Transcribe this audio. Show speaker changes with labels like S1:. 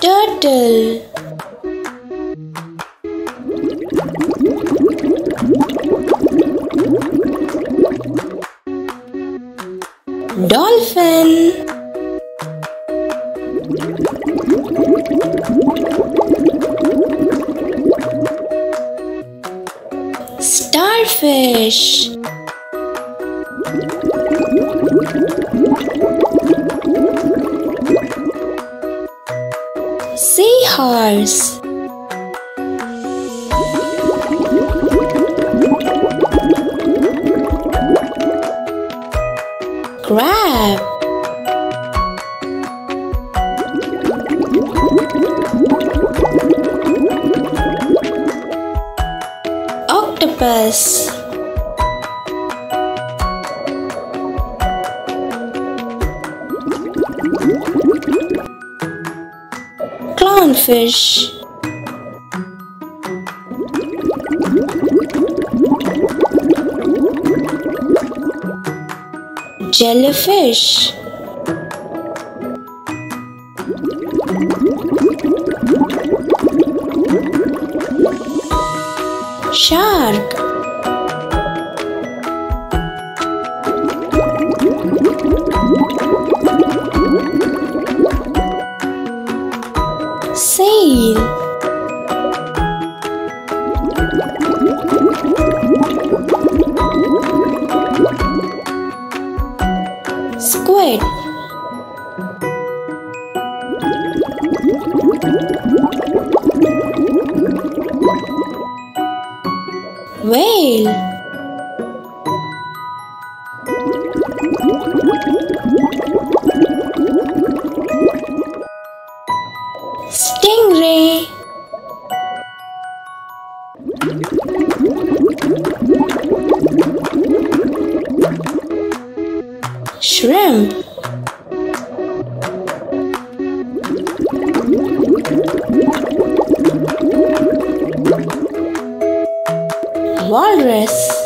S1: Turtle. Dolphin. Starfish Seahorse. Crab. Octopus Clownfish Jellyfish. Shark Squid. Whale Shrimp. Walrus